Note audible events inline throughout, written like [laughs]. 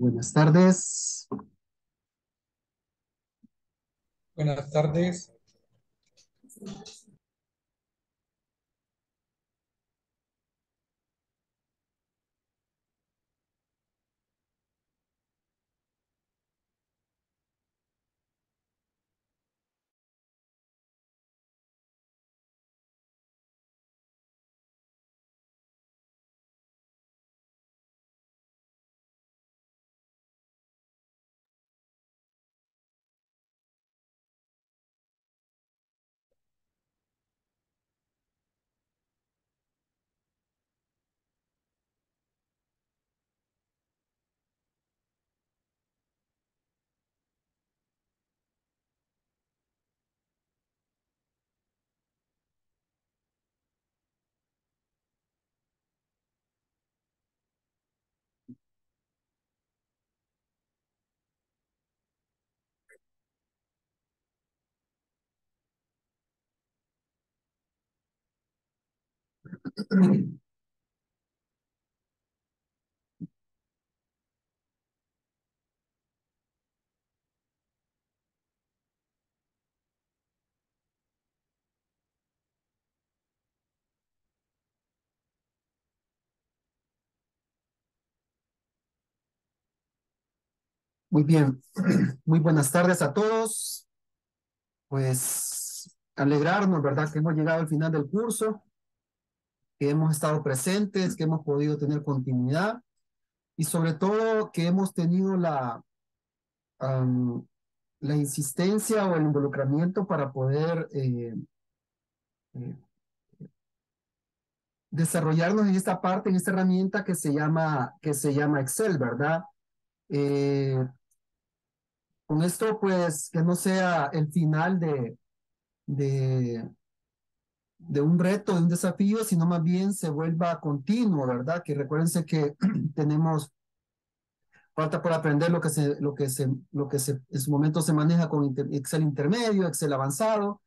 Buenas tardes. Buenas tardes. Muy bien. [clears throat] Muy buenas tardes a todos. Pues alegrarnos, ¿verdad? Que hemos llegado al final del curso, que hemos estado presentes, que hemos podido tener continuidad y sobre todo que hemos tenido la, am, la insistencia o el involucramiento para poder eh, eh, desarrollarnos en esta parte, en esta herramienta que se llama, que se llama Excel, ¿verdad? Eh, con esto, pues, que no sea el final de, de, de un reto, de un desafío, sino más bien se vuelva continuo, ¿verdad? Que recuérdense que [clears throat] tenemos falta por aprender lo que se, lo que se, lo que se, en su momento se maneja con Excel intermedio, Excel avanzado,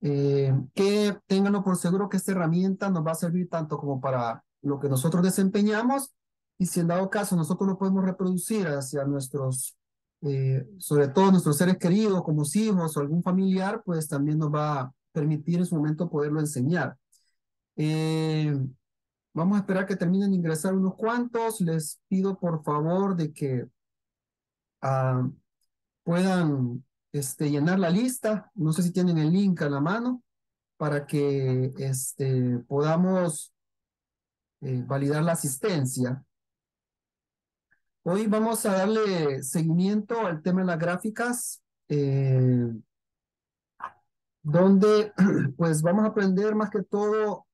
eh, que ténganlo por seguro que esta herramienta nos va a servir tanto como para lo que nosotros desempeñamos y si en dado caso nosotros lo podemos reproducir hacia nuestros, eh, sobre todo nuestros seres queridos, como hijos o algún familiar, pues también nos va permitir en su momento poderlo enseñar. Eh, vamos a esperar que terminen de ingresar unos cuantos. Les pido por favor de que ah, puedan este, llenar la lista. No sé si tienen el link a la mano para que este, podamos eh, validar la asistencia. Hoy vamos a darle seguimiento al tema de las gráficas, eh, donde [clears throat] pues vamos a aprender más que todo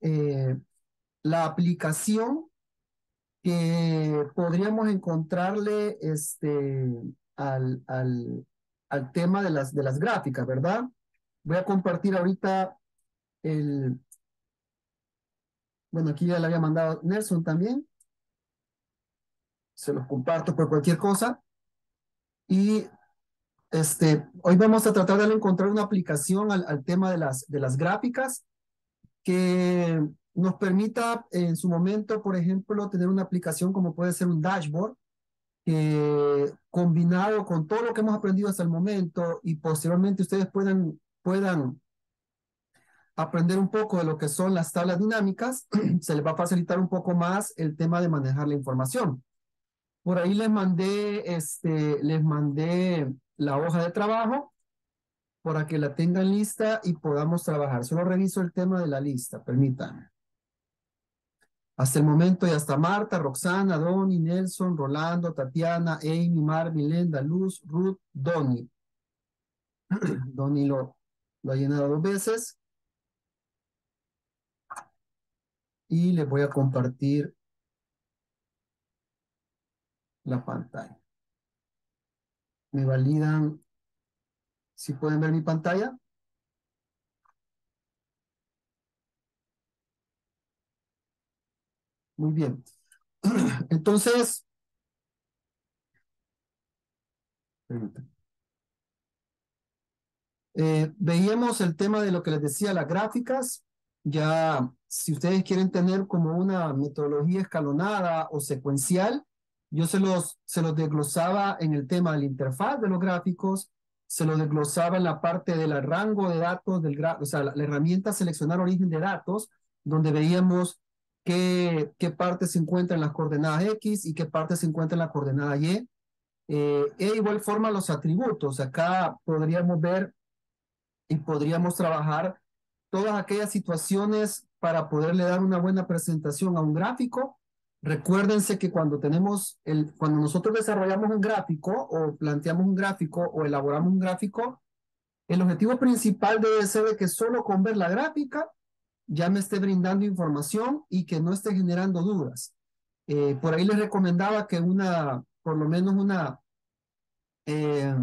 eh, la aplicación que podríamos encontrarle este, al, al, al tema de las, de las gráficas, ¿verdad? Voy a compartir ahorita el, bueno, aquí ya le había mandado Nelson también. Se los comparto por cualquier cosa. Y este, hoy vamos a tratar de encontrar una aplicación al, al tema de las, de las gráficas que nos permita en su momento, por ejemplo, tener una aplicación como puede ser un dashboard, combinado con todo lo que hemos aprendido hasta el momento y posteriormente ustedes puedan, puedan aprender un poco de lo que son las tablas dinámicas, [clears throat] se les va a facilitar un poco más el tema de manejar la información. Por ahí les mandé, este, les mandé la hoja de trabajo para que la tengan lista y podamos trabajar. Solo reviso el tema de la lista, permítanme. Hasta el momento ya está Marta, Roxana, Donny, Nelson, Rolando, Tatiana, Amy, Mar, Milenda, Luz, Ruth, Donny. [clears throat] Donny lo, lo ha llenado dos veces. Y les voy a compartir la pantalla. ¿Me validan si pueden ver mi pantalla? Muy bien. [clears throat] Entonces. Eh, veíamos el tema de lo que les decía, las gráficas. Ya, si ustedes quieren tener como una metodología escalonada o secuencial, yo se los, se los desglosaba en el tema de la interfaz de los gráficos, se los desglosaba en la parte del rango de datos, del o sea, la, herramienta seleccionar origen de datos, donde veíamos qué, qué parte se encuentra en las coordenadas X y qué parte se encuentra en la coordenada Y. Eh, e igual forma los atributos. Acá podríamos ver y podríamos trabajar todas aquellas situaciones para poderle dar una buena presentación a un gráfico. Recuérdense que cuando tenemos el, cuando nosotros desarrollamos un gráfico o planteamos un gráfico o elaboramos un gráfico, el objetivo principal debe ser de que solo con ver la gráfica ya me esté brindando información y que no esté generando dudas. Eh, por ahí les recomendaba que una, por lo menos una, eh,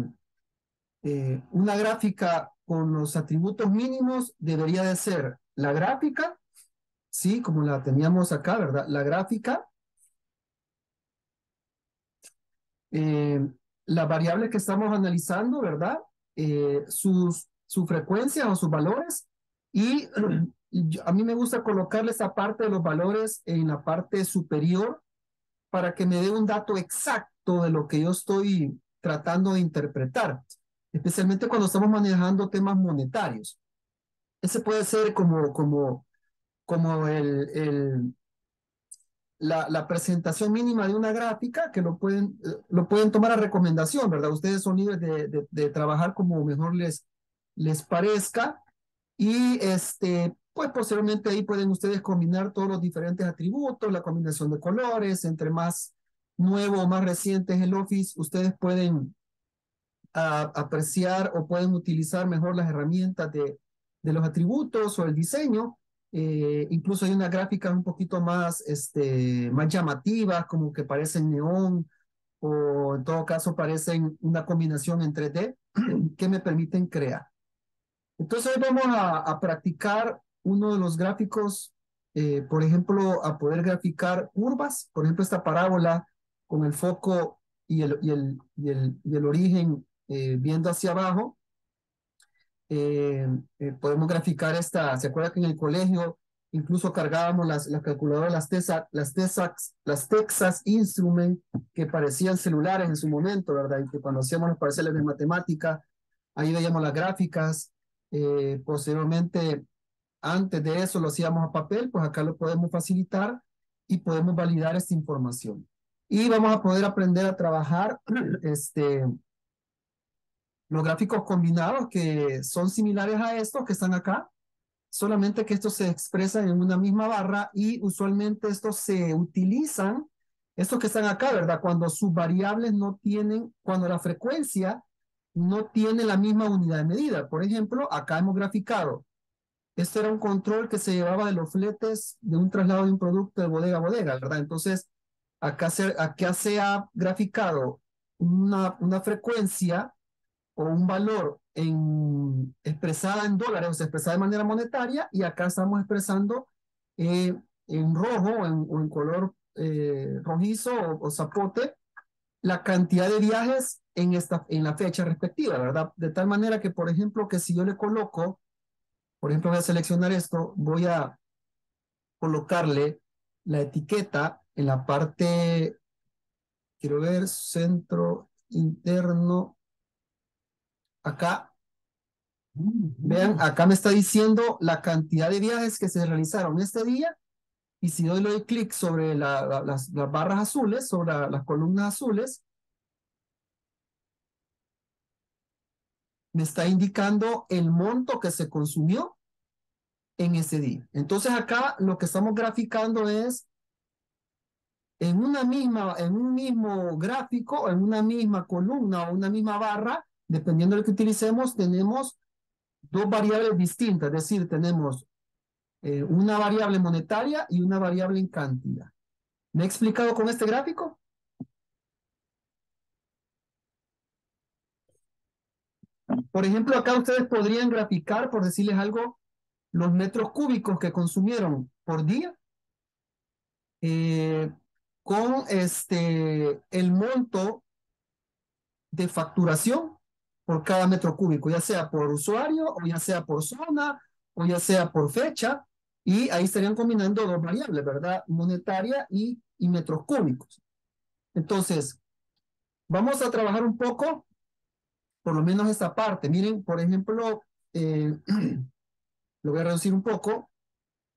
eh, una gráfica con los atributos mínimos debería de ser la gráfica, sí, como la teníamos acá, ¿verdad? La gráfica, eh, las variables que estamos analizando, ¿verdad? Eh, sus, su frecuencia o sus valores y [clears throat] a mí me gusta colocarle esa parte de los valores en la parte superior para que me dé un dato exacto de lo que yo estoy tratando de interpretar especialmente cuando estamos manejando temas monetarios. Ese puede ser como, como, como el, el, la, la, presentación mínima de una gráfica que lo pueden, lo pueden tomar a recomendación, ¿verdad? Ustedes son libres de, de, de trabajar como mejor les, les parezca y este, pues posteriormente ahí pueden ustedes combinar todos los diferentes atributos, la combinación de colores, entre más nuevo o más reciente es el Office, ustedes pueden a apreciar o pueden utilizar mejor las herramientas de, de los atributos o el diseño. Eh, incluso hay unas gráficas un poquito más, este, más llamativas, como que parecen neón o en todo caso parecen una combinación en 3D [clears throat] que me permiten crear. Entonces hoy vamos a, practicar uno de los gráficos, eh, por ejemplo, a poder graficar curvas, por ejemplo, esta parábola con el foco y el, y el, y el, y el origen eh, viendo hacia abajo, eh, eh, podemos graficar esta, ¿se acuerda que en el colegio incluso cargábamos las, las calculadoras, las, Texas, las, Texas, las Texas Instrument, que parecían celulares en su momento, ¿verdad? Y que cuando hacíamos los parciales de matemática, ahí veíamos las gráficas. posteriormente, antes de eso lo hacíamos a papel, pues acá lo podemos facilitar y podemos validar esta información. Y vamos a poder aprender a trabajar [clears throat] este, los gráficos combinados que son similares a estos que están acá, solamente que estos se expresan en una misma barra y usualmente estos se utilizan, estos que están acá, ¿verdad? Cuando sus variables no tienen, cuando la frecuencia no tiene la misma unidad de medida. Por ejemplo, acá hemos graficado. Este era un control que se llevaba de los fletes de un traslado de un producto de bodega a bodega, ¿verdad? Entonces, acá se, acá se ha graficado una, una frecuencia o un valor en, expresada en dólares, o sea, expresada de manera monetaria, y acá estamos expresando eh, en rojo o en, en color eh, rojizo o, zapote la cantidad de viajes en, esta, en la fecha respectiva, ¿verdad? De tal manera que, por ejemplo, que si yo le coloco, por ejemplo, voy a seleccionar esto, voy a colocarle la etiqueta en la parte, quiero ver, centro interno, acá, vean, acá me está diciendo la cantidad de viajes que se realizaron este día. Y si doy, doy clic sobre las, las, barras azules, sobre las columnas azules, me está indicando el monto que se consumió en ese día. Entonces acá lo que estamos graficando es en una misma, en un mismo gráfico, en una misma columna o una misma barra, dependiendo de lo que utilicemos, tenemos dos variables distintas, es decir, tenemos eh, una variable monetaria y una variable en cantidad. ¿Me he explicado con este gráfico? Por ejemplo, acá ustedes podrían graficar, por decirles algo, los metros cúbicos que consumieron por día eh, con este, el monto de facturación por cada metro cúbico, ya sea por usuario o ya sea por zona o ya sea por fecha, y ahí estarían combinando dos variables, ¿verdad? Monetaria y, y metros cúbicos. Entonces, vamos a trabajar un poco, por lo menos esta parte. Miren, por ejemplo, eh, [clears throat] lo voy a reducir un poco.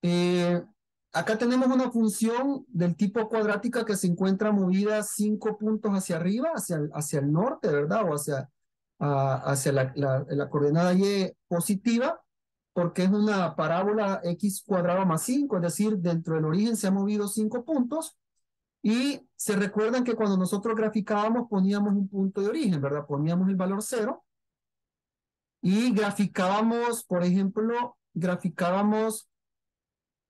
Eh, acá tenemos una función del tipo cuadrática que se encuentra movida cinco puntos hacia arriba, hacia, hacia el norte, ¿verdad? O hacia, hacia la, coordenada y positiva, porque es una parábola x cuadrado más 5, es decir, dentro del origen se ha movido cinco puntos, y se recuerdan que cuando nosotros graficábamos poníamos un punto de origen, ¿verdad? Poníamos el valor cero, y graficábamos, por ejemplo, graficábamos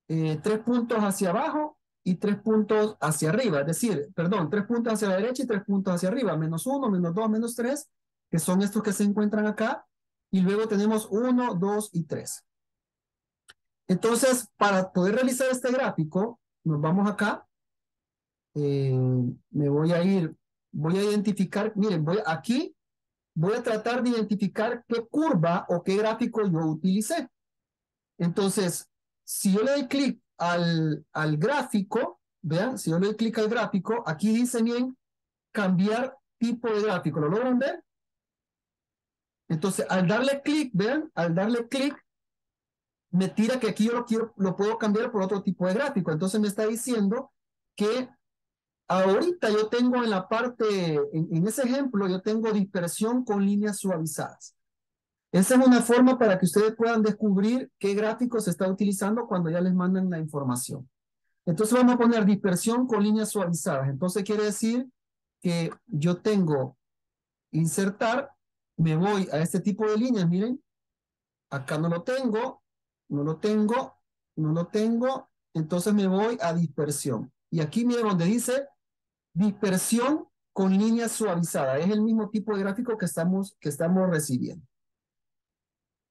eh, tres puntos hacia abajo y tres puntos hacia arriba, es decir, perdón, tres puntos hacia la derecha y tres puntos hacia arriba, menos uno, menos dos, menos tres, que son estos que se encuentran acá, y luego tenemos uno, dos y tres. Entonces, para poder realizar este gráfico, nos vamos acá, eh, me voy a ir, voy a identificar, miren, voy aquí, voy a tratar de identificar qué curva o qué gráfico yo utilicé. Entonces, si yo le doy clic al, al gráfico, vean, si yo le doy clic al gráfico, aquí dice bien cambiar tipo de gráfico. ¿Lo logran ver? Entonces, al darle clic, vean, al darle clic, me tira que aquí yo lo, quiero, lo puedo cambiar por otro tipo de gráfico. Entonces me está diciendo que ahorita yo tengo en la parte, en, en ese ejemplo, yo tengo dispersión con líneas suavizadas. Esa es una forma para que ustedes puedan descubrir qué gráfico se está utilizando cuando ya les mandan la información. Entonces vamos a poner dispersión con líneas suavizadas. Entonces quiere decir que yo tengo insertar, me voy a este tipo de líneas, miren, acá no lo tengo, no lo tengo, no lo tengo, entonces me voy a dispersión. Y aquí miren donde dice dispersión con líneas suavizadas. Es el mismo tipo de gráfico que estamos, que estamos recibiendo.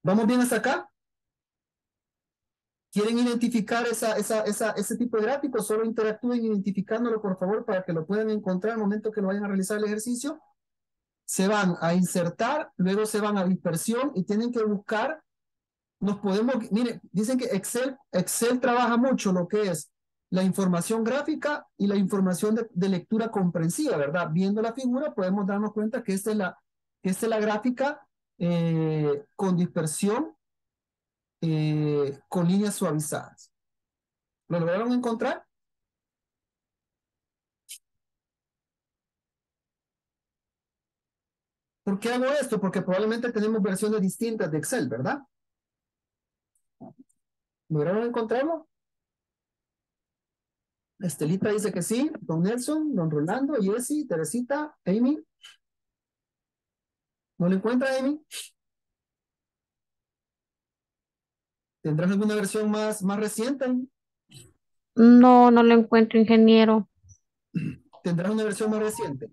¿Vamos bien hasta acá? ¿Quieren identificar esa, esa, esa, ese tipo de gráfico? Solo interactúen identificándolo, por favor, para que lo puedan encontrar al momento que lo vayan a realizar el ejercicio. Se van a insertar, luego se van a dispersión y tienen que buscar, nos podemos, miren, dicen que Excel, Excel trabaja mucho lo que es la información gráfica y la información de, lectura comprensiva, ¿verdad? Viendo la figura podemos darnos cuenta que esta es la, que es la gráfica eh, con dispersión, eh, con líneas suavizadas. ¿Lo lograron encontrar? ¿Por qué hago esto? Porque probablemente tenemos versiones distintas de Excel, ¿verdad? ¿Lograron encontrarlo? Estelita dice que sí, don Nelson, don Rolando, Jessy, Teresita, Amy. ¿No lo encuentra, Amy? ¿Tendrás alguna versión más, más reciente? No, no lo encuentro, ingeniero. ¿Tendrás una versión más reciente?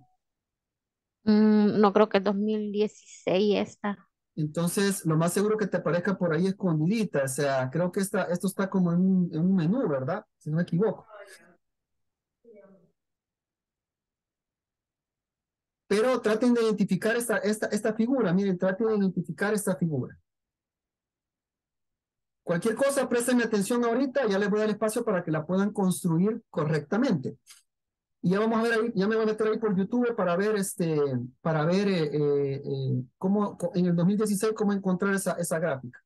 Mm, no creo que es 2016 esta. Entonces, lo más seguro que te aparezca por ahí escondidita. O sea, creo que esta, esto está como en un, en un menú, ¿verdad? Si no me equivoco. Pero traten de identificar esta, esta, esta figura. Miren, traten de identificar esta figura. Cualquier cosa, préstenme atención ahorita, ya les voy a dar espacio para que la puedan construir correctamente. Y ya vamos a ver ahí, ya me voy a meter ahí por YouTube para ver este, para ver eh, eh, eh, cómo, en el 2016, cómo encontrar esa, esa gráfica.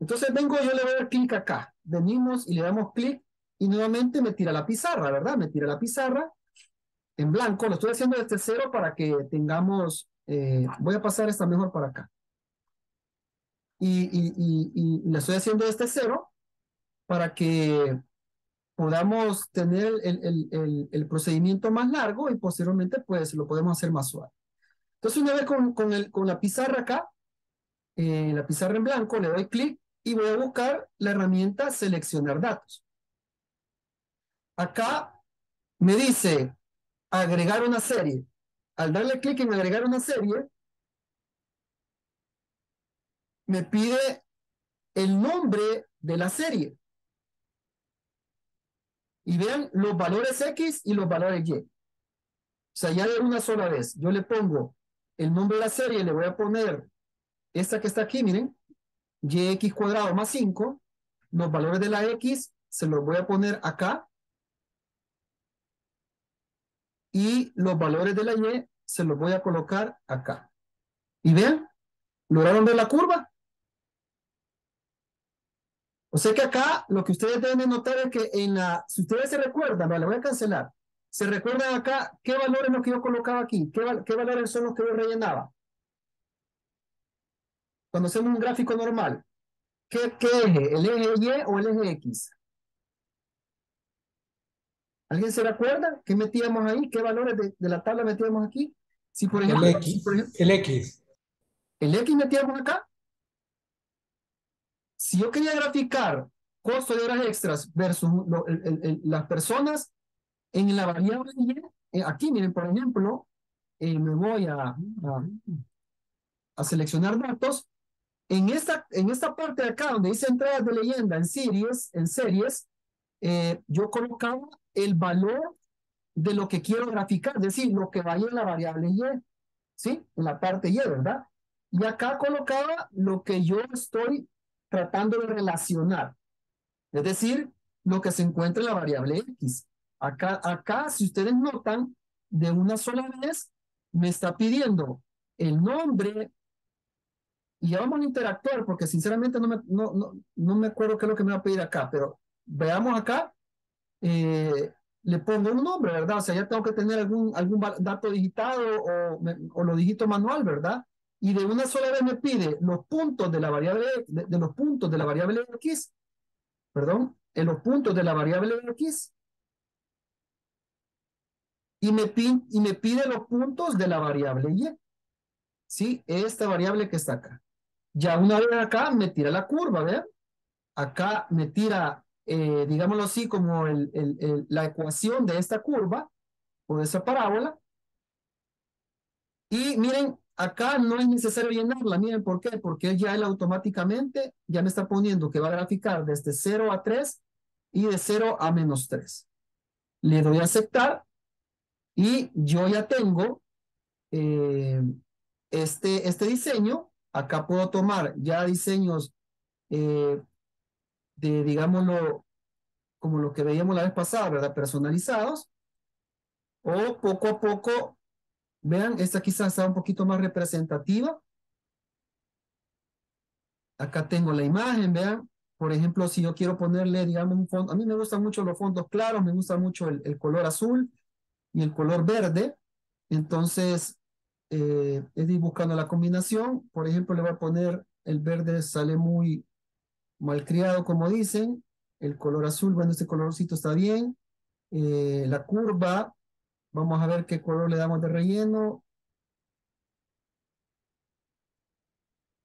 Entonces vengo, yo le voy a dar clic acá. Venimos y le damos clic y nuevamente me tira la pizarra, ¿verdad? Me tira la pizarra en blanco. Lo estoy haciendo desde cero para que tengamos, eh, voy a pasar esta mejor para acá. Y, y, y, y la estoy haciendo desde cero para que podamos tener el, el, el, el, procedimiento más largo y posteriormente pues lo podemos hacer más suave. Entonces una vez con, con, con la pizarra acá, eh, la pizarra en blanco, le doy clic y voy a buscar la herramienta seleccionar datos. Acá me dice agregar una serie. Al darle clic en agregar una serie, me pide el nombre de la serie. Y vean los valores X y los valores Y. O sea, ya de una sola vez, yo le pongo el nombre de la serie, le voy a poner esta que está aquí, miren, YX cuadrado más 5. Los valores de la X se los voy a poner acá y los valores de la Y se los voy a colocar acá. Y vean, ¿lograron ver la curva? O sea que acá lo que ustedes deben notar es que en la, si ustedes se recuerdan, vale, voy a cancelar. ¿Se recuerdan acá qué valores los que yo colocaba aquí? ¿Qué, qué valores son los que yo rellenaba? Cuando hacemos un gráfico normal, ¿qué, qué eje? ¿El eje Y o el eje X? ¿Alguien se recuerda? ¿Qué metíamos ahí? ¿Qué valores de, de la tabla metíamos aquí? Si por ejemplo, el X. si por ejemplo, el X. ¿El X metíamos acá? Si yo quería graficar costo de horas extras versus lo, el, el, las personas en la variable Y, eh, aquí miren, por ejemplo, eh, me voy a, a, a, seleccionar datos. En esta, en esta parte de acá, donde dice entradas de leyenda en series, en series eh, yo colocaba el valor de lo que quiero graficar, es decir, lo que vaya en la variable Y, ¿sí? En la parte Y, ¿verdad? Y acá colocaba lo que yo estoy tratando de relacionar. Es decir, lo que se encuentra en la variable X. Acá, acá, si ustedes notan, de una sola vez me está pidiendo el nombre y ya vamos a interactuar porque sinceramente no me, no, no, no me acuerdo qué es lo que me va a pedir acá, pero veamos acá, eh, le pongo un nombre, ¿verdad? O sea, ya tengo que tener algún, algún dato digitado o, o lo digito manual, ¿verdad? Y de una sola vez me pide los puntos de la variable, de, los puntos de la variable x, perdón, en los puntos de la variable x, y me, pin, y me pide los puntos de la variable y, ¿sí? Esta variable que está acá. Ya una vez acá me tira la curva, ¿vean? Acá me tira, eh, digámoslo así, como el, la ecuación de esta curva, o de esa parábola. Y miren, Acá no es necesario llenarla, miren por qué, porque ya él automáticamente ya me está poniendo que va a graficar desde 0 a 3 y de 0 a menos 3. Le doy a aceptar y yo ya tengo eh, este, este diseño. Acá puedo tomar ya diseños eh, de, digámoslo, como lo que veíamos la vez pasada, ¿verdad? Personalizados. O poco a poco Vean, esta quizás está un poquito más representativa. Acá tengo la imagen, vean. Por ejemplo, si yo quiero ponerle, digamos, un fondo. A mí me gustan mucho los fondos claros, me gusta mucho el, color azul y el color verde. Entonces, eh, ir buscando la combinación. Por ejemplo, le voy a poner el verde, sale muy malcriado, como dicen. El color azul, bueno, este colorcito está bien. Eh, la curva, Vamos a ver qué color le damos de relleno.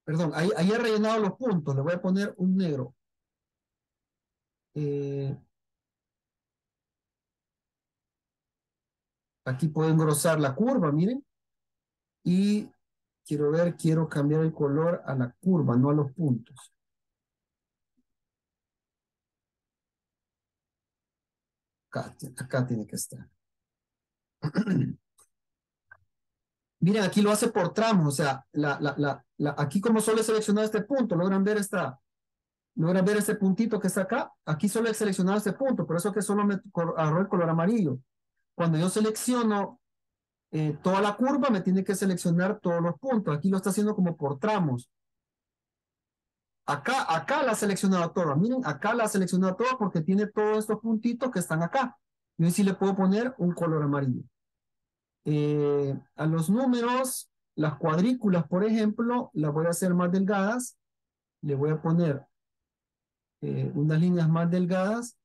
Perdón, ahí, ahí he rellenado los puntos. Le voy a poner un negro. Eh, aquí puedo engrosar la curva, miren. Y quiero ver, quiero cambiar el color a la curva, no a los puntos. Acá, acá tiene que estar. [clears throat] Miren, aquí lo hace por tramos, o sea, aquí como solo he seleccionado este punto, logran ver esta, logran ver este puntito que está acá, aquí solo he seleccionado este punto, por eso que solo me agarró el color amarillo. Cuando yo selecciono eh, toda la curva, me tiene que seleccionar todos los puntos, aquí lo está haciendo como por tramos. Acá, acá la ha seleccionado toda, miren, acá la ha seleccionado toda porque tiene todos estos puntitos que están acá. Yo sí le puedo poner un color amarillo. Eh, a los números, las cuadrículas, por ejemplo, las voy a hacer más delgadas. Le voy a poner eh, unas líneas más delgadas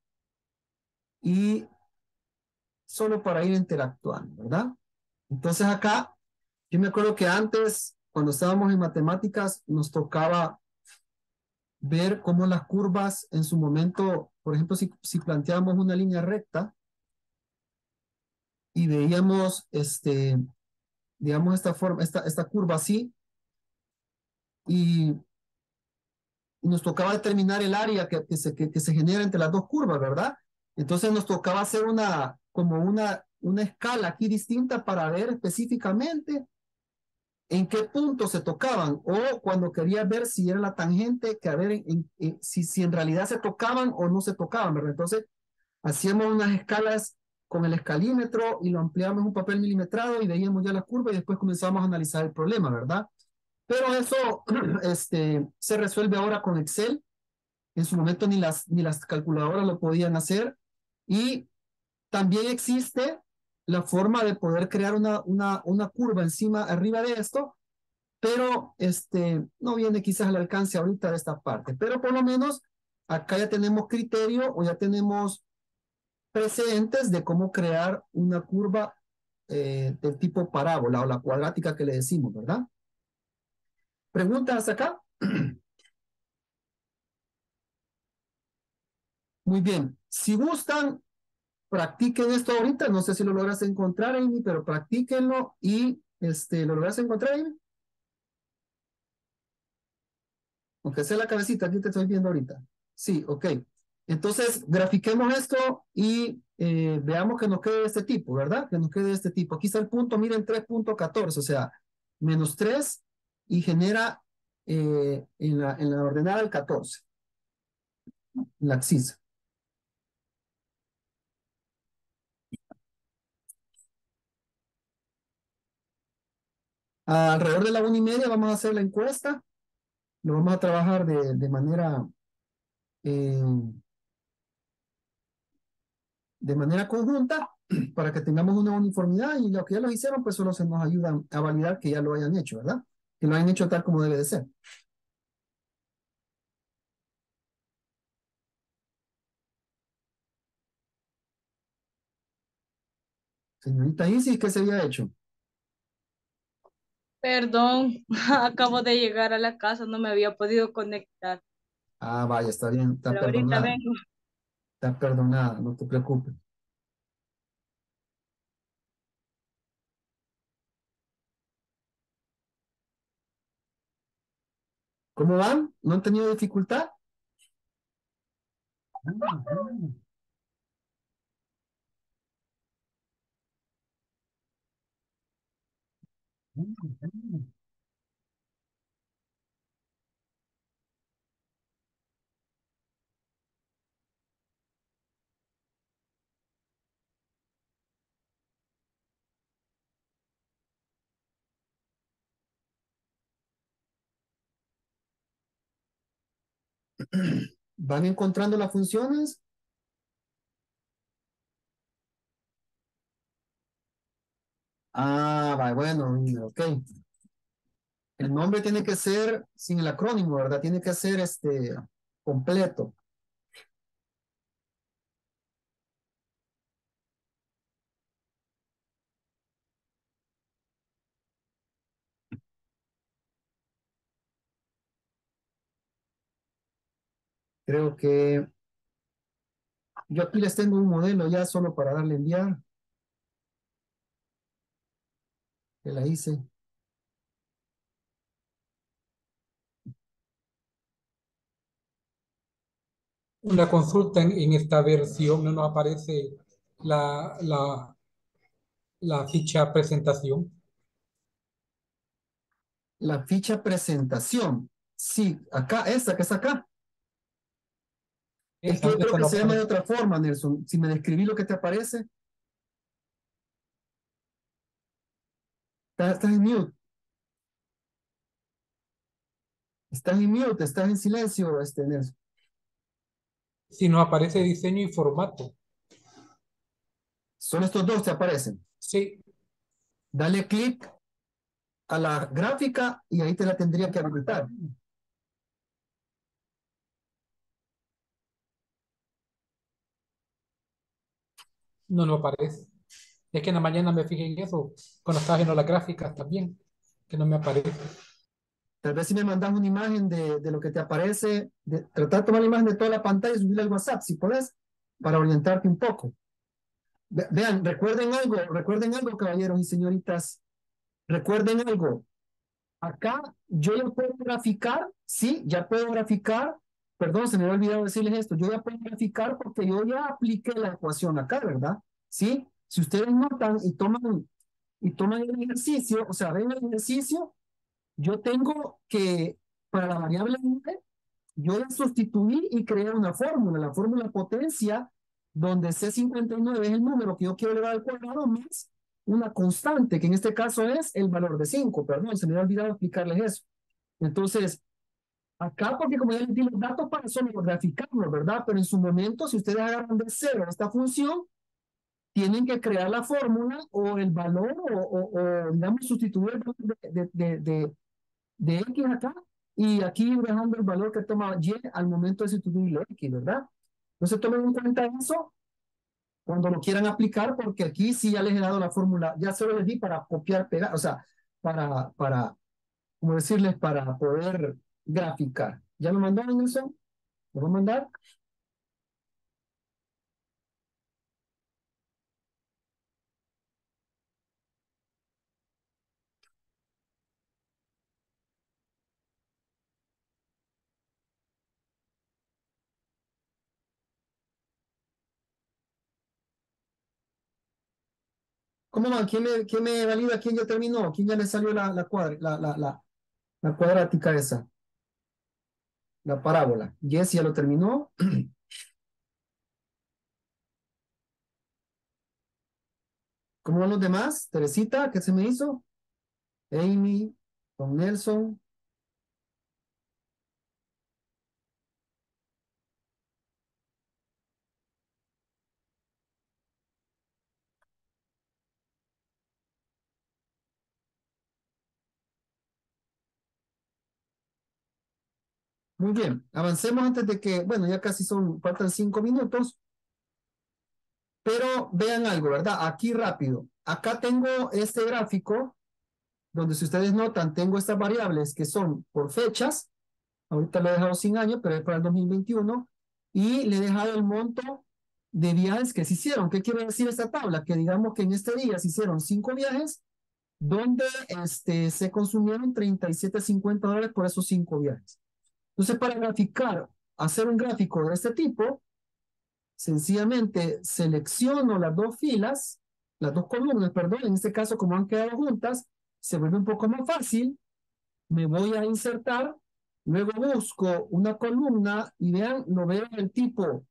y solo para ir interactuando, ¿verdad? Entonces acá, yo me acuerdo que antes, cuando estábamos en matemáticas, nos tocaba ver cómo las curvas en su momento, por ejemplo, si, si planteamos una línea recta, y veíamos, este, digamos, esta forma, esta, esta curva así, y nos tocaba determinar el área que, que, se, que, que se genera entre las dos curvas, ¿verdad? Entonces nos tocaba hacer una, como una, una escala aquí distinta para ver específicamente en qué punto se tocaban o cuando quería ver si era la tangente, que a ver en, en, si, si en realidad se tocaban o no se tocaban, ¿verdad? Entonces hacíamos unas escalas con el escalímetro y lo ampliamos un papel milimetrado y veíamos ya la curva y después comenzamos a analizar el problema, ¿verdad? Pero eso [clears throat] este, se resuelve ahora con Excel. En su momento ni las, ni las calculadoras lo podían hacer. Y también existe la forma de poder crear una, una, una curva encima, arriba de esto, pero este, no viene quizás al alcance ahorita de esta parte. Pero por lo menos acá ya tenemos criterio o ya tenemos precedentes de cómo crear una curva eh, del tipo parábola o la cuadrática que le decimos, ¿verdad? ¿Preguntas acá? [clears throat] Muy bien. Si gustan, practiquen esto ahorita. No sé si lo logras encontrar, Amy, pero practíquenlo y este, ¿lo logras encontrar, Amy? Aunque sea la cabecita, aquí te estoy viendo ahorita. Sí, ok. Entonces, grafiquemos esto y eh, veamos que nos quede de este tipo, ¿verdad? Que nos quede de este tipo. Aquí está el punto, miren, 3.14, o sea, menos 3 y genera eh, en, la, en la ordenada el 14. La axis. Alrededor de la una y media vamos a hacer la encuesta. Lo vamos a trabajar de, de manera eh, de manera conjunta [clears throat] para que tengamos una uniformidad y los que ya lo hicieron pues solo se nos ayudan a validar que ya lo hayan hecho, ¿verdad? Que lo hayan hecho tal como debe de ser. Señorita Isis, ¿qué se había hecho? Perdón, [laughs] acabo de llegar a la casa, no me había podido conectar. Ah, vaya, está bien, está Pero ahorita perdonada. vengo. Está perdonada, no te preocupes. ¿Cómo van? ¿No han tenido dificultad? [clears throat] ¿Van encontrando las funciones? Ah, va, bueno, ok. El nombre tiene que ser sin el acrónimo, ¿verdad? Tiene que ser este completo. Creo que yo aquí les tengo un modelo ya solo para darle enviar. Que la hice. Una consulta en, en esta versión no nos aparece la, la, la ficha presentación. La ficha presentación. Sí, acá, esta que está acá. Es que yo creo que no se llama de otra forma, Nelson. Si me describí lo que te aparece. Estás, estás en mute. Estás en mute, estás en silencio, este Nelson. Si nos aparece diseño y formato. Son estos dos te aparecen. Sí, Dale clic a la gráfica y ahí te la tendría que habilitar. No nos aparece. Es que en la mañana me fijé en eso, cuando estaba viendo las gráficas también, que no me aparece. Tal vez si me mandas una imagen de, de lo que te aparece, de, tratar de tomar la imagen de toda la pantalla y subirla al WhatsApp, si puedes, para orientarte un poco. Ve- vean, recuerden algo, recuerden algo, caballeros y señoritas. Recuerden algo. Acá yo ya puedo graficar, sí, ya puedo graficar. Perdón, se me había olvidado decirles esto. Yo ya puedo graficar porque yo ya apliqué la ecuación acá, ¿verdad? Sí. Si ustedes notan y toman y toman el ejercicio, o sea, ven el ejercicio, yo tengo que, para la variable n, yo la sustituí y creé una fórmula. La fórmula potencia donde C59 es el número que yo quiero elevar al cuadrado más una constante, que en este caso es el valor de 5, perdón, se me había olvidado explicarles eso. Entonces, acá, porque como ya les di los datos para solo graficarlo, ¿verdad? Pero en su momento, si ustedes agarran de cero esta función, tienen que crear la fórmula o el valor o, o, o digamos, sustituir el valor de, de, de, de, X acá y aquí dejando el valor que toma Y al momento de sustituir X, ¿verdad? Entonces tomen en cuenta eso cuando lo quieran aplicar, porque aquí sí ya les he dado la fórmula, ya solo les di para copiar, pegar, o sea, para, para, como decirles, para poder graficar. ¿Ya me mandó, Nelson? ¿Lo voy a mandar? ¿Cómo va? ¿Quién me, quién me valida? ¿Quién ya terminó? ¿Quién ya le salió la, cuadra, la, la, la cuadrática esa? La parábola. Jess ya lo terminó. [clears throat] ¿Cómo van los demás? Teresita, ¿qué se me hizo? Amy, Don Nelson. Muy bien, avancemos antes de que, bueno, ya casi son, faltan cinco minutos. Pero vean algo, ¿verdad? Aquí rápido. Acá tengo este gráfico, donde si ustedes notan, tengo estas variables que son por fechas. Ahorita lo he dejado sin año, pero es para el 2021. Y le he dejado el monto de viajes que se hicieron. ¿Qué quiere decir esta tabla? Que digamos que en este día se hicieron cinco viajes, donde este, se consumieron 37.50 dólares por esos cinco viajes. Entonces, para graficar, hacer un gráfico de este tipo, sencillamente selecciono las dos filas, las dos columnas, perdón, en este caso como han quedado juntas, se vuelve un poco más fácil, me voy a insertar, luego busco una columna y vean, lo veo del tipo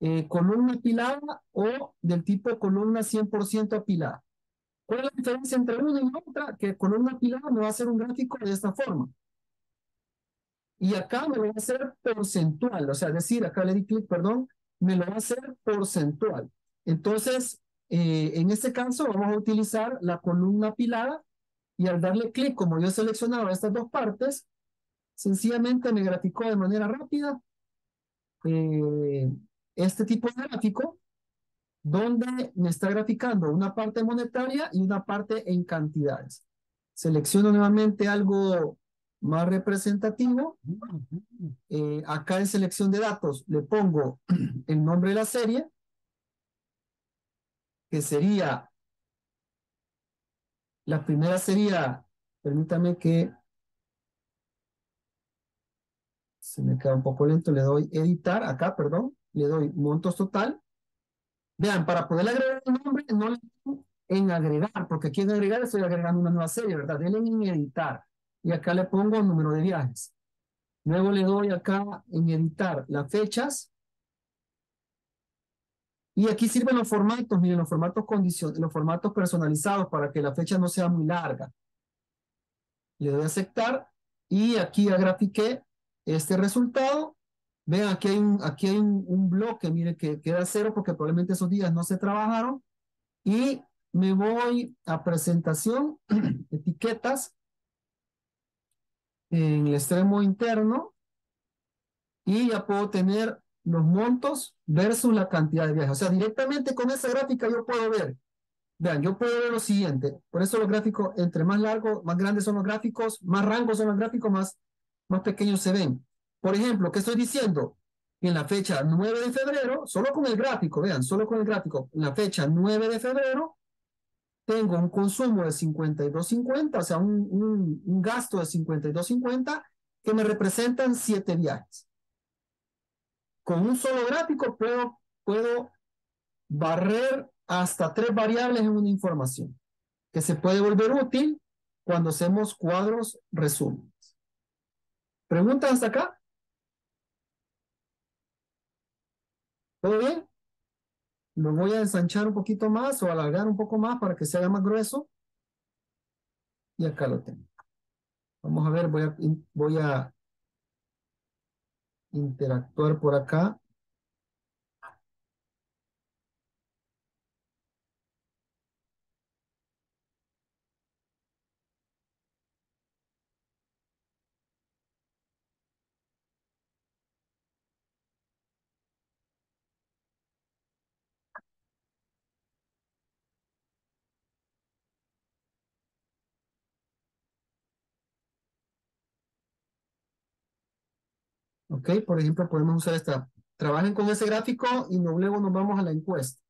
eh, columna apilada o del tipo columna 100% apilada. ¿Cuál es la diferencia entre una y otra? Que columna apilada me va a hacer un gráfico de esta forma. Y acá me lo va a hacer porcentual, o sea, decir, acá le di clic, perdón, me lo va a hacer porcentual. Entonces, eh, en este caso vamos a utilizar la columna apilada y al darle clic, como yo he seleccionado estas dos partes, sencillamente me graficó de manera rápida eh, este tipo de gráfico donde me está graficando una parte monetaria y una parte en cantidades. Selecciono nuevamente algo más representativo. Eh, acá en selección de datos le pongo [clears throat] el nombre de la serie, que sería, la primera sería, permítame que se me queda un poco lento, le doy editar, acá, perdón, le doy montos total. Vean, para poder agregar el nombre, no le en agregar, porque aquí en agregar estoy agregando una nueva serie, ¿verdad? Denle en editar y acá le pongo el número de viajes. Luego le doy acá en editar las fechas. Y aquí sirven los formatos, miren, los formatos los formatos personalizados para que la fecha no sea muy larga. Le doy a aceptar y aquí ya grafiqué este resultado. Vean, aquí hay un, aquí hay un, un bloque, miren, que queda cero porque probablemente esos días no se trabajaron. Y me voy a presentación, [clears throat] etiquetas, en el extremo interno y ya puedo tener los montos versus la cantidad de viajes. O sea, directamente con esa gráfica yo puedo ver. Vean, yo puedo ver lo siguiente. Por eso los gráficos, entre más largos, más grandes son los gráficos, más rangos son los gráficos, más, más pequeños se ven. Por ejemplo, ¿qué estoy diciendo? En la fecha 9 de febrero, solo con el gráfico, vean, solo con el gráfico, en la fecha 9 de febrero, tengo un consumo de 52.50, o sea, un, un, gasto de 52.50 que me representan 7 viajes. Con un solo gráfico puedo, puedo barrer hasta tres variables en una información que se puede volver útil cuando hacemos cuadros resúmenes. ¿Preguntas hasta acá? ¿Todo bien? Lo voy a ensanchar un poquito más o alargar un poco más para que se haga más grueso. Y acá lo tengo. Vamos a ver, voy a, voy a interactuar por acá. Ok, por ejemplo, podemos usar esta. Trabajen con ese gráfico y luego nos vamos a la encuesta.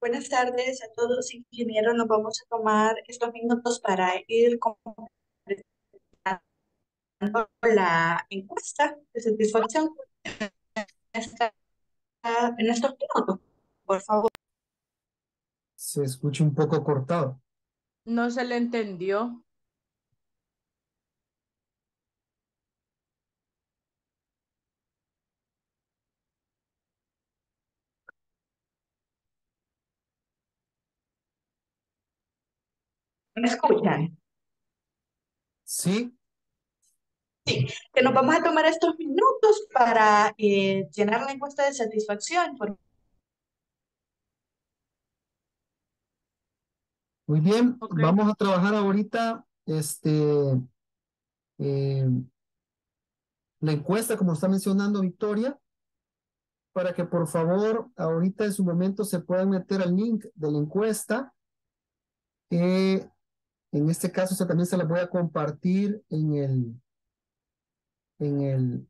Buenas tardes a todos, ingenieros. Nos vamos a tomar estos minutos para ir completando la encuesta de satisfacción en estos minutos. Por favor. Se escucha un poco cortado. No se le entendió. ¿Me escuchan? Sí, Sí, que nos vamos a tomar estos minutos para eh, llenar la encuesta de satisfacción. Por- muy bien. Vamos a trabajar ahorita este, eh, la encuesta, como está mencionando Victoria, para que por favor ahorita en su momento se puedan meter al link de la encuesta. Eh, en este caso se, también se la voy a compartir en el, en el,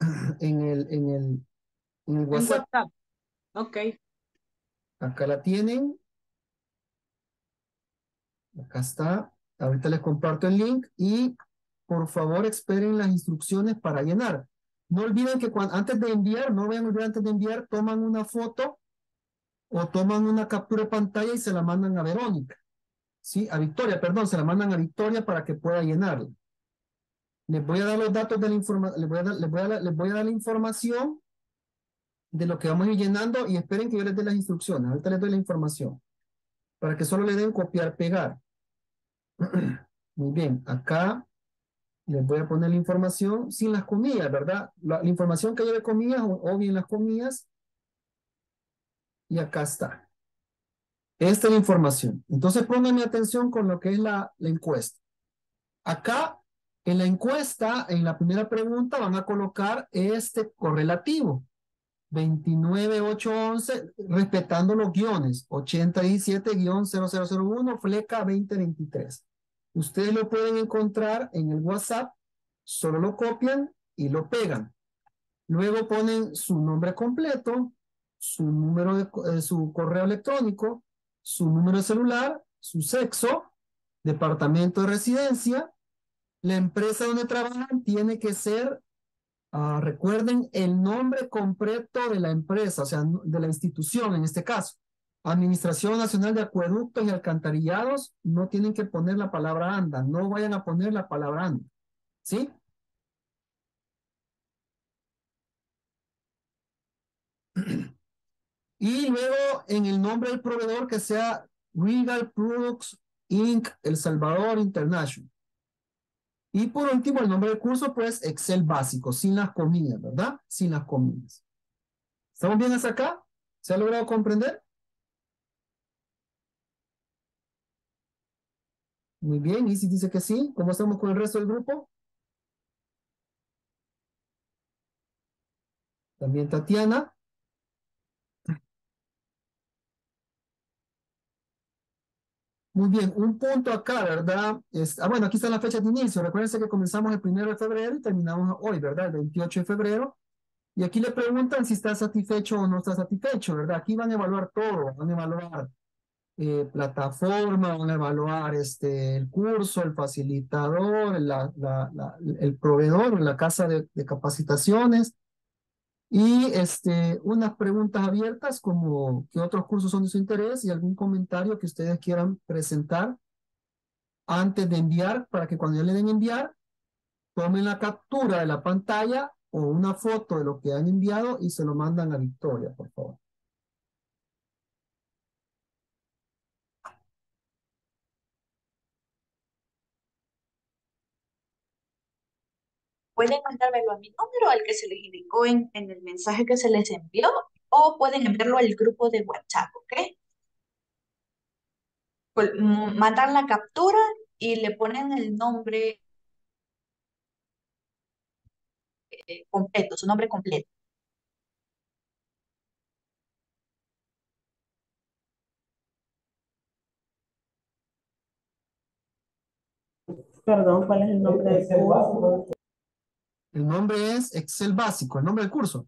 [clears throat] en el, en el, en el En WhatsApp. WhatsApp. Ok. Acá la tienen. Acá está. Ahorita les comparto el link y por favor esperen las instrucciones para llenar. No olviden que cuando, antes de enviar, no vayan a olvidar antes de enviar, toman una foto o toman una captura de pantalla y se la mandan a Verónica. Sí, a Victoria, perdón, se la mandan a Victoria para que pueda llenarla. Les voy a dar los datos de la información, les voy a dar, les voy a la información de lo que vamos a ir llenando y esperen que yo les dé las instrucciones. Ahorita les doy la información para que solo le den copiar, pegar. [clears throat] Muy bien, acá les voy a poner la información sin las comillas, ¿verdad? La, información que lleve comillas o, o bien las comillas. Y acá está. Esta es la información. Entonces pónganme atención con lo que es la, encuesta. Acá en la encuesta, en la primera pregunta, van a colocar este correlativo. 29811, respetando los guiones, 8017-0001, fleca 2023. Ustedes lo pueden encontrar en el WhatsApp, solo lo copian y lo pegan. Luego ponen su nombre completo, su número de eh, su correo electrónico, su número de celular, su sexo, departamento de residencia, la empresa donde trabajan tiene que ser Ah, recuerden el nombre completo de la empresa, o sea, de la institución en este caso. Administración Nacional de Acueductos y Alcantarillados, no tienen que poner la palabra ANDA, no vayan a poner la palabra ANDA. ¿Sí? Y luego en el nombre del proveedor que sea Regal Products Inc. El Salvador International. Y por último, el nombre del curso, pues Excel básico, sin las comillas, ¿verdad? Sin las comillas. ¿Estamos bien hasta acá? ¿Se ha logrado comprender? Muy bien, Isis dice que sí. ¿Cómo estamos con el resto del grupo? También Tatiana. Muy bien, un punto acá, ¿verdad? Es, ah, bueno, aquí está la fecha de inicio. Recuérdense que comenzamos el primero de febrero y terminamos hoy, ¿verdad? El 28 de febrero. Y aquí le preguntan si está satisfecho o no está satisfecho, ¿verdad? Aquí van a evaluar todo, van a evaluar eh, plataforma, van a evaluar este, el curso, el facilitador, la, la, la, el proveedor, la casa de, de capacitaciones, y este, unas preguntas abiertas como qué otros cursos son de su interés y algún comentario que ustedes quieran presentar antes de enviar para que cuando ya le den enviar, tomen la captura de la pantalla o una foto de lo que han enviado y se lo mandan a Victoria, por favor. Pueden mandármelo a mi número, al que se les indicó en, en el mensaje que se les envió, o pueden enviarlo al grupo de WhatsApp, ¿ok? Pues, mm, mandan la captura y le ponen el nombre eh, completo, su nombre completo. Perdón, ¿cuál es el nombre del curso? El nombre es Excel básico, el nombre del curso.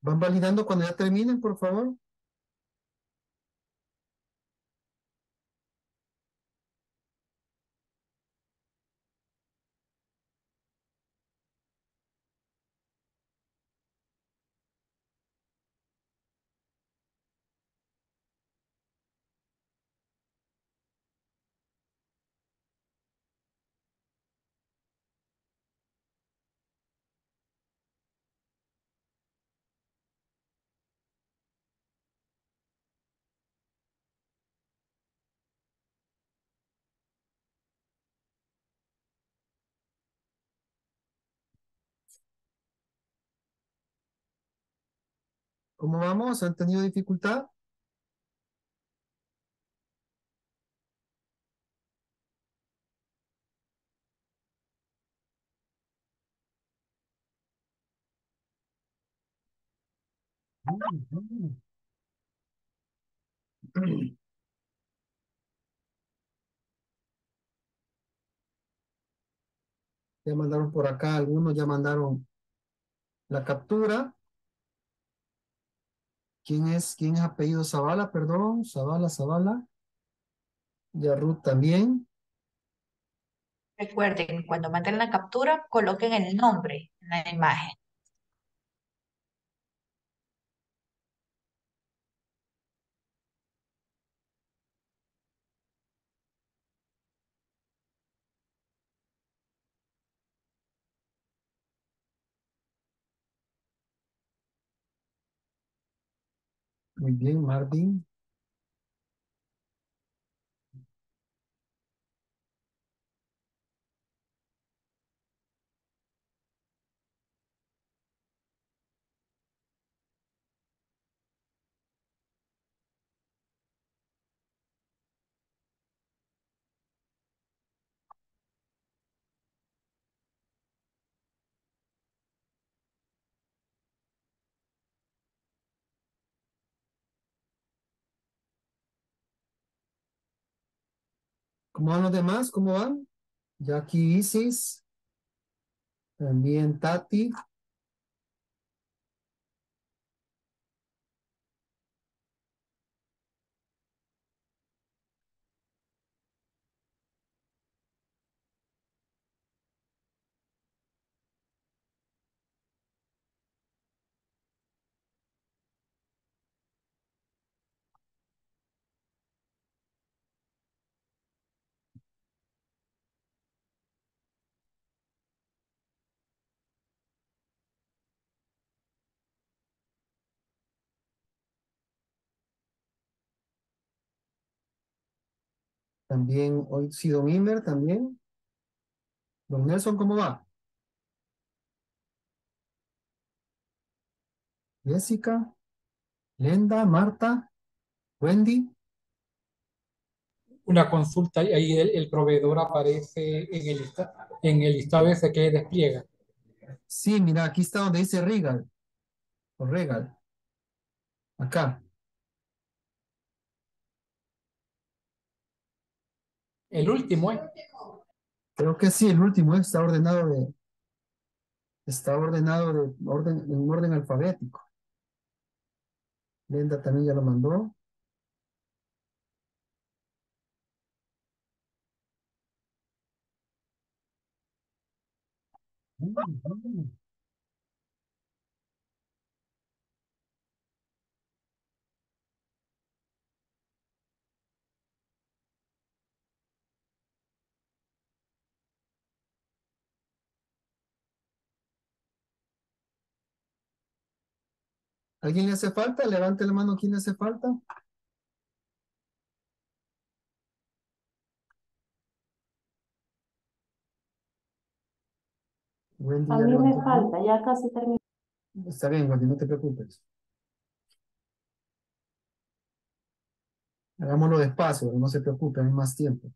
Van validando cuando ya terminen, por favor. ¿Cómo vamos? ¿Han tenido dificultad? [clears throat] Ya mandaron por acá, algunos ya mandaron la captura. ¿Quién es, quién es apellido Zavala? Perdón, Zavala, Zavala. Ya también. Recuerden, cuando manden la captura, coloquen el nombre en la imagen. Muy bien, Marvin. ¿Cómo van los demás? ¿Cómo van? Jackie Isis. También Tati. También hoy sí, Don Imer también. Don Nelson, ¿cómo va? Jessica, Lenda, Marta, Wendy. Una consulta y ahí el, el proveedor aparece en el, lista- en el listado ese que despliega. Sí, mira, aquí está donde dice Regal. O Regal. Acá. El último, ¿eh? Creo que sí, el último está ordenado de. Está ordenado de orden, en orden alfabético. Lenda también ya lo mandó. ¿Alguien le hace falta? Levante la mano, ¿quién le hace falta? Wendy A mí me falta, ya casi terminé. Está bien, Wendy, no te preocupes. Hagámoslo despacio, no se preocupe, hay más tiempo.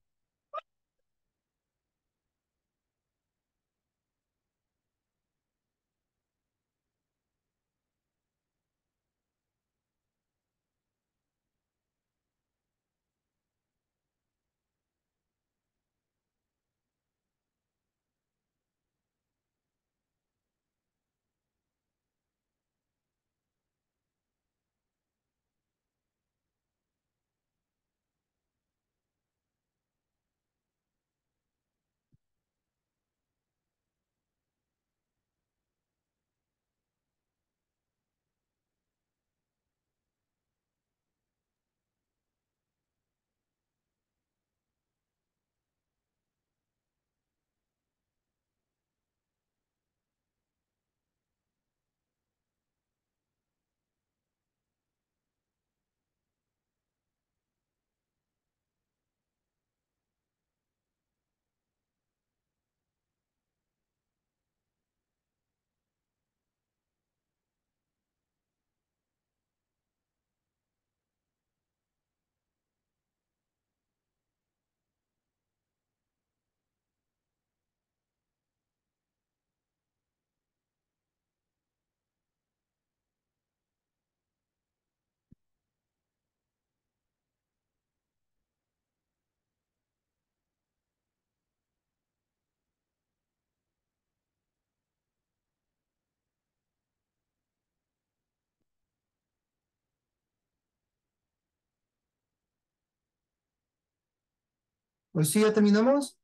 Pues sí, ya terminamos.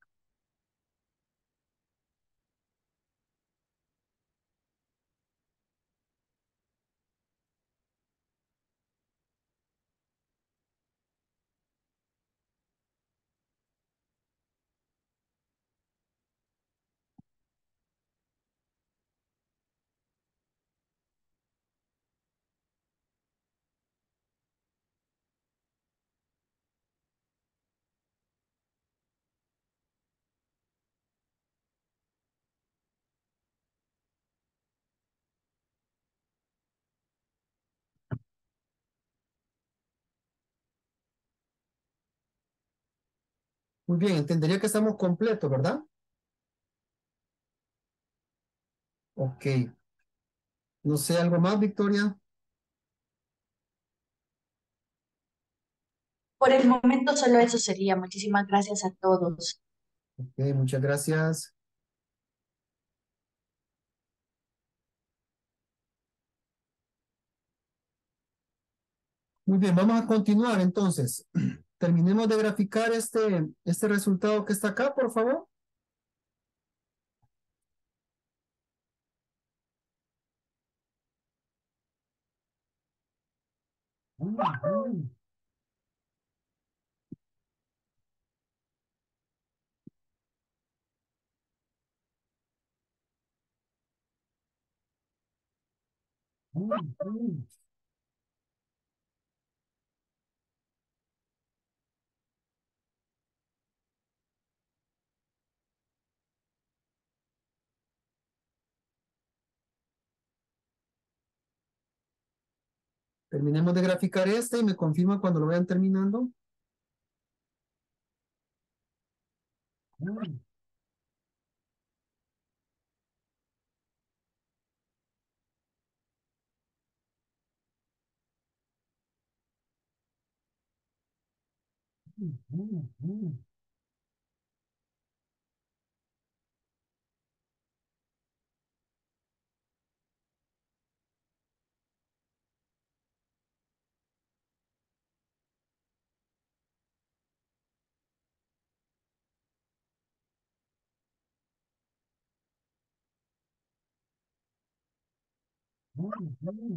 Muy bien, entendería que estamos completos, ¿verdad? Ok. No sé, ¿algo más, Victoria? Por el momento solo eso sería. Muchísimas gracias a todos. Ok, muchas gracias. Muy bien, vamos a continuar entonces. [clears throat] Terminemos de graficar este, este resultado que está acá, por favor. Terminemos de graficar este y me confirma cuando lo vayan terminando. Mm-hmm.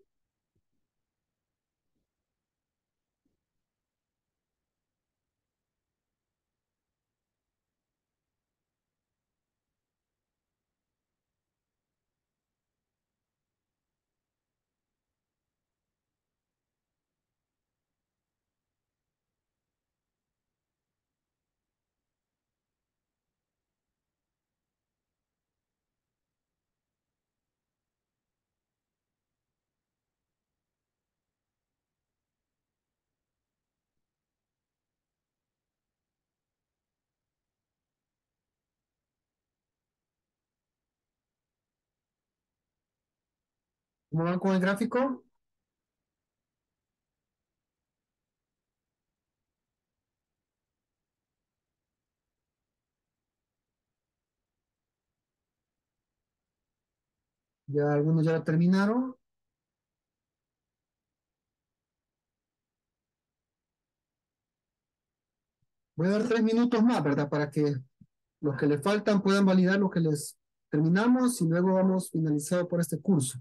¿Cómo van con el gráfico? Ya algunos ya terminaron. Voy a dar tres minutos más, ¿verdad? Para que los que le faltan puedan validar lo que les terminamos y luego vamos finalizado por este curso.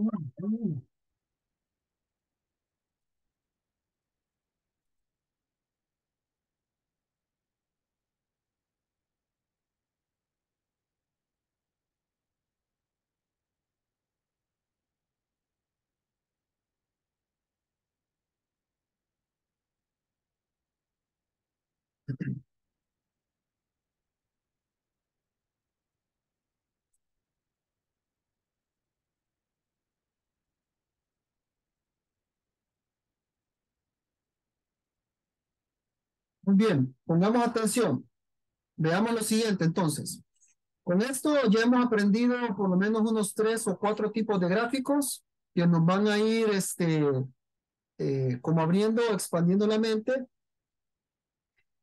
Muy bien, pongamos atención. Veamos lo siguiente entonces. Con esto ya hemos aprendido por lo menos unos tres o cuatro tipos de gráficos que nos van a ir este, eh, como abriendo, expandiendo la mente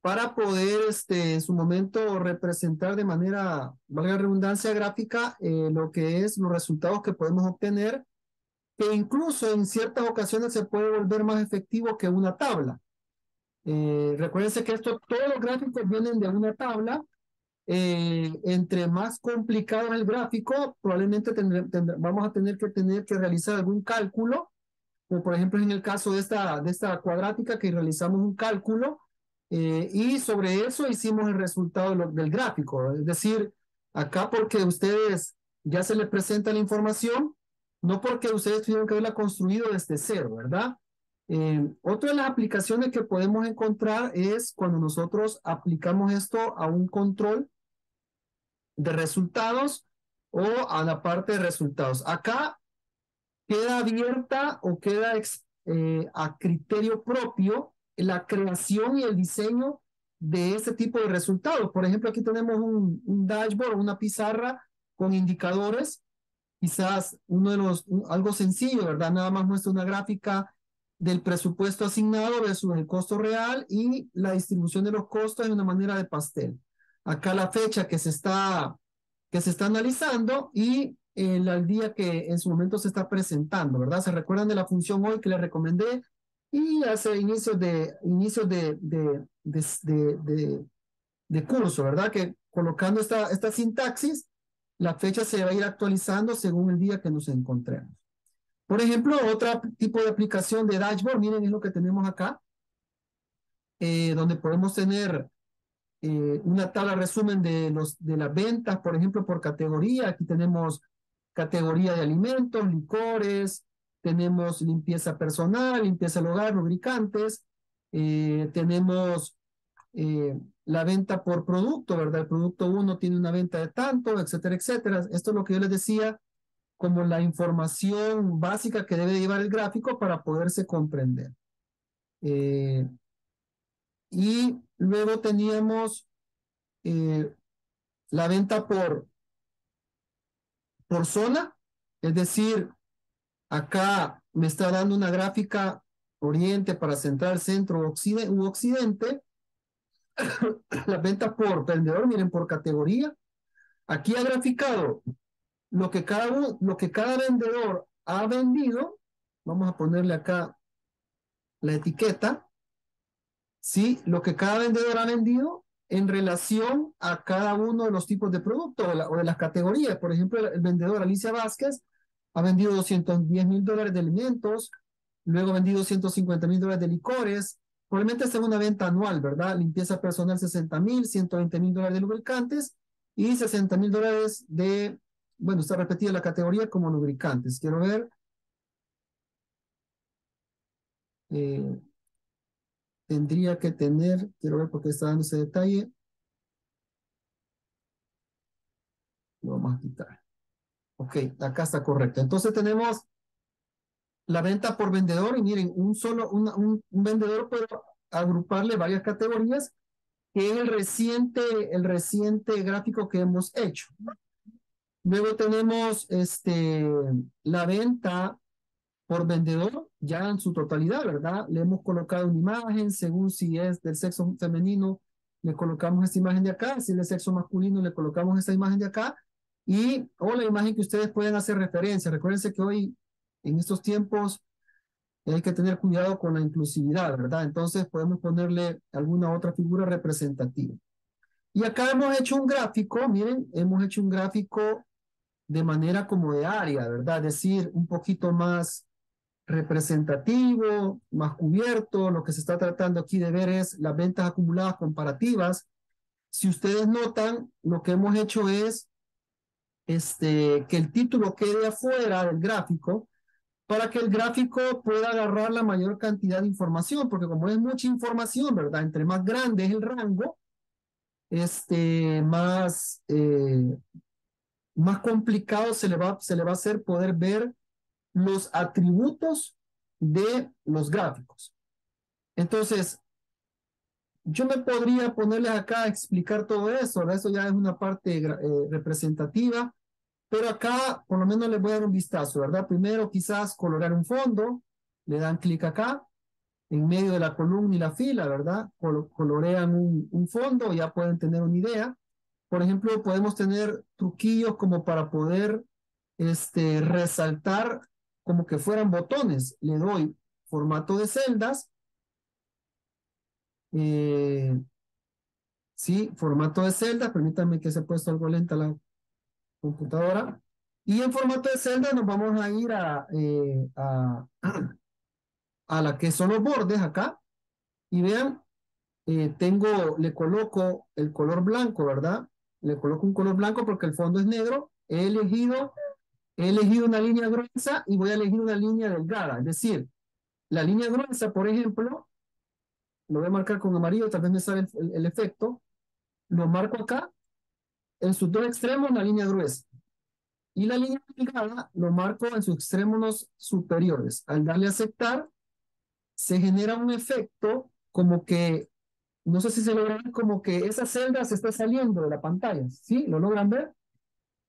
para poder este, en su momento representar de manera, valga redundancia gráfica, eh, lo que es los resultados que podemos obtener, que incluso en ciertas ocasiones se puede volver más efectivo que una tabla. Eh, recuérdense que esto, todos los gráficos vienen de una tabla eh, entre más complicado es el gráfico, probablemente tendré- tendré- vamos a tener que tener que realizar algún cálculo, como por ejemplo en el caso de esta, de esta cuadrática que realizamos un cálculo eh, y sobre eso hicimos el resultado de lo- del gráfico. Es decir, acá porque ustedes ya se les presenta la información, no porque ustedes tuvieron que haberla construido desde cero, ¿verdad? Eh, otra de las aplicaciones que podemos encontrar es cuando nosotros aplicamos esto a un control de resultados o a la parte de resultados. Acá queda abierta o queda eh, a criterio propio la creación y el diseño de ese tipo de resultados. Por ejemplo, aquí tenemos un, un dashboard, una pizarra con indicadores. Quizás uno de los, un- algo sencillo, ¿verdad? Nada más muestra una gráfica del presupuesto asignado versus el costo real y la distribución de los costos de una manera de pastel. Acá la fecha que se está, que se está analizando y el al día que en su momento se está presentando, ¿verdad? ¿Se recuerdan de la función hoy que les recomendé? Y hace inicios de, inicios de, de, de- de curso, ¿verdad? Que colocando esta, esta sintaxis, la fecha se va a ir actualizando según el día que nos encontremos. Por ejemplo, otro tipo de aplicación de dashboard, miren, es lo que tenemos acá, eh, donde podemos tener eh, una tabla resumen de, los, de las ventas, por ejemplo, por categoría. Aquí tenemos categoría de alimentos, licores, tenemos limpieza personal, limpieza del hogar, lubricantes, eh, tenemos la venta por producto, ¿verdad? El producto uno tiene una venta de tanto, etcétera, etcétera. Esto es lo que yo les decía como la información básica que debe llevar el gráfico para poderse comprender. Eh, y luego teníamos eh, la venta por, por zona, es decir, acá me está dando una gráfica oriente para central, centro occide- u occidente. [coughs] la venta por vendedor, miren, por categoría. Aquí ha graficado lo que cada, lo que cada vendedor ha vendido. Vamos a ponerle acá la etiqueta. Sí, lo que cada vendedor ha vendido en relación a cada uno de los tipos de productos o, de las categorías. Por ejemplo, el, vendedor Alicia Vázquez ha vendido 210 mil dólares de alimentos, luego ha vendido 150 mil dólares de licores. Probablemente es una venta anual, ¿verdad? Limpieza personal 60 mil, 120 mil dólares de lubricantes y 60 mil dólares de, bueno, está repetida la categoría como lubricantes. Quiero ver. Eh, tendría que tener, quiero ver por qué está dando ese detalle. Lo vamos a quitar. Ok, acá está correcto. Entonces tenemos la venta por vendedor y miren, un solo, un, un vendedor puede agruparle varias categorías, que es el reciente, el reciente gráfico que hemos hecho. Luego tenemos este, la venta por vendedor, ya en su totalidad, ¿verdad? Le hemos colocado una imagen, según si es del sexo femenino, le colocamos esta imagen de acá, si es del sexo masculino, le colocamos esta imagen de acá, y o la imagen que ustedes pueden hacer referencia. Recuérdense que hoy, en estos tiempos, hay que tener cuidado con la inclusividad, ¿verdad? Entonces podemos ponerle alguna otra figura representativa. Y acá hemos hecho un gráfico, miren, hemos hecho un gráfico de manera como de área, ¿verdad? Es decir, un poquito más representativo, más cubierto. Lo que se está tratando aquí de ver es las ventas acumuladas comparativas. Si ustedes notan, lo que hemos hecho es este, que el título quede afuera del gráfico para que el gráfico pueda agarrar la mayor cantidad de información, porque como es mucha información, ¿verdad? Entre más grande es el rango, este, más, eh, más complicado se le, va, se le va a hacer poder ver los atributos de los gráficos. Entonces, yo me podría ponerles acá a explicar todo eso, ¿verdad? Eso ya es una parte eh, representativa, pero acá por lo menos les voy a dar un vistazo, ¿verdad? Primero quizás colorear un fondo, le dan clic acá, en medio de la columna y la fila, ¿verdad? Col colorean un, un fondo, ya pueden tener una idea. Por ejemplo, podemos tener truquillos como para poder este, resaltar como que fueran botones. Le doy formato de celdas. Eh, Sí, formato de celda, permítanme que se ha puesto algo lenta la computadora. Y en formato de celda nos vamos a ir a, eh, a, [clears throat] a la que son los bordes acá. Y vean, eh, tengo, le coloco el color blanco, ¿verdad? Le coloco un color blanco porque el fondo es negro. He elegido, he elegido una línea gruesa y voy a elegir una línea delgada. Es decir, la línea gruesa, por ejemplo, lo voy a marcar con amarillo, tal vez me sale el, efecto. Lo marco acá. En sus dos extremos, una línea gruesa. Y la línea delgada lo marco en sus extremos superiores. Al darle a aceptar, se genera un efecto como que, no sé si se logra ver, como que esa celda se está saliendo de la pantalla. ¿Sí? ¿Lo logran ver?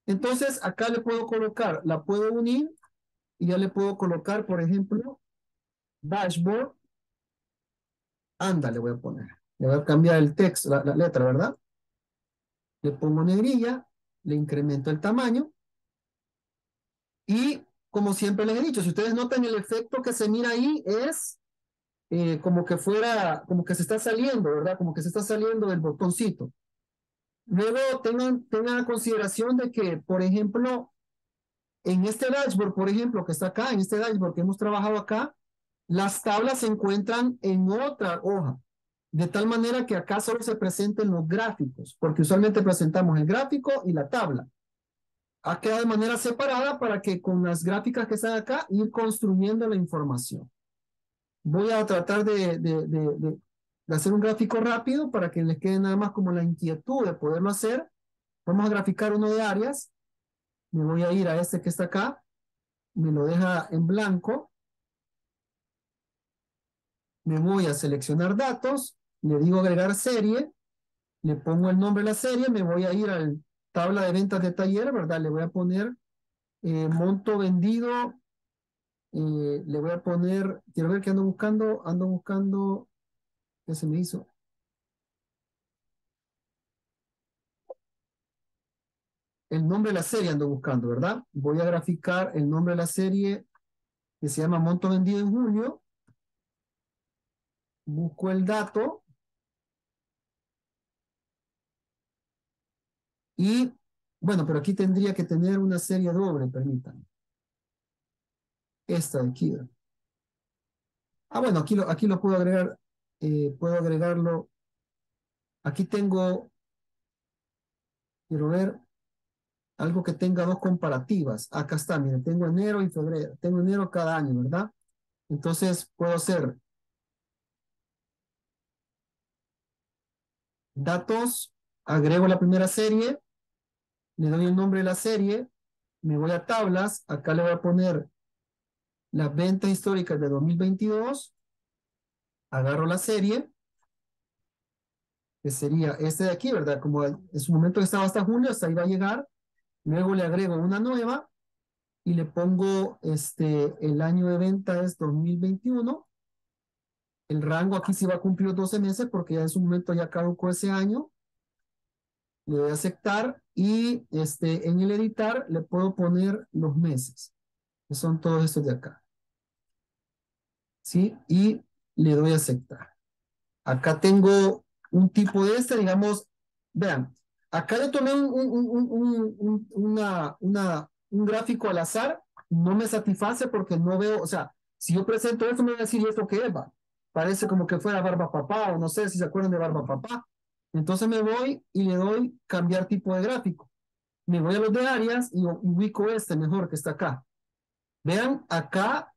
Entonces, acá le puedo colocar, la puedo unir y ya le puedo colocar, por ejemplo, dashboard. Anda, le voy a poner. Le voy a cambiar el texto, la, la letra, ¿verdad? Le pongo negrilla, le incremento el tamaño y como siempre les he dicho, si ustedes notan el efecto que se mira ahí es eh, como que fuera, como que se está saliendo, ¿verdad? Como que se está saliendo del botoncito. Luego tengan, tengan consideración de que, por ejemplo, en este dashboard, por ejemplo, que está acá, en este dashboard que hemos trabajado acá, las tablas se encuentran en otra hoja. De tal manera que acá solo se presenten los gráficos, porque usualmente presentamos el gráfico y la tabla quedado de manera separada para que con las gráficas que están acá ir construyendo la información. Voy a tratar de, hacer un gráfico rápido para que les quede nada más como la inquietud de poderlo hacer. Vamos a graficar uno de áreas. Me voy a ir a este que está acá. Me lo deja en blanco. Me voy a seleccionar datos. Le digo agregar serie. Le pongo el nombre de la serie. Me voy a ir al tabla de ventas de taller, ¿verdad? Le voy a poner eh, monto vendido, eh, le voy a poner, quiero ver qué ando buscando, ando buscando, ¿qué se me hizo? El nombre de la serie ando buscando, ¿verdad? Voy a graficar el nombre de la serie que se llama monto vendido en julio. Busco el dato, Y bueno, pero aquí tendría que tener una serie doble, permítanme. Esta de aquí. Ah, bueno, aquí lo, aquí lo puedo agregar, eh, puedo agregarlo. Aquí tengo, quiero ver, algo que tenga dos comparativas. Acá está, miren, tengo enero y febrero. Tengo enero cada año, ¿verdad? Entonces puedo hacer datos, agrego la primera serie, le doy el nombre de la serie, me voy a tablas, acá le voy a poner las ventas históricas de 2022, agarro la serie, que sería este de aquí, ¿verdad? Como en su momento estaba hasta julio, hasta ahí va a llegar, luego le agrego una nueva y le pongo este, el año de venta es 2021, el rango aquí sí va a cumplir 12 meses porque ya en su momento ya caducó ese año, le doy a aceptar y este, en el editar le puedo poner los meses, son todos estos de acá. ¿Sí? Y le doy a aceptar. Acá tengo un tipo de este, digamos, vean, acá le tomé un, un, un, una, una, un gráfico al azar, no me satisface porque no veo, o sea, si yo presento esto me va a decir, ¿y esto qué es? Va? Parece como que fuera Barba Papá, o no sé si se acuerdan de Barba Papá. Entonces me voy y le doy cambiar tipo de gráfico. Me voy a los de áreas y ubico este mejor que está acá. Vean, acá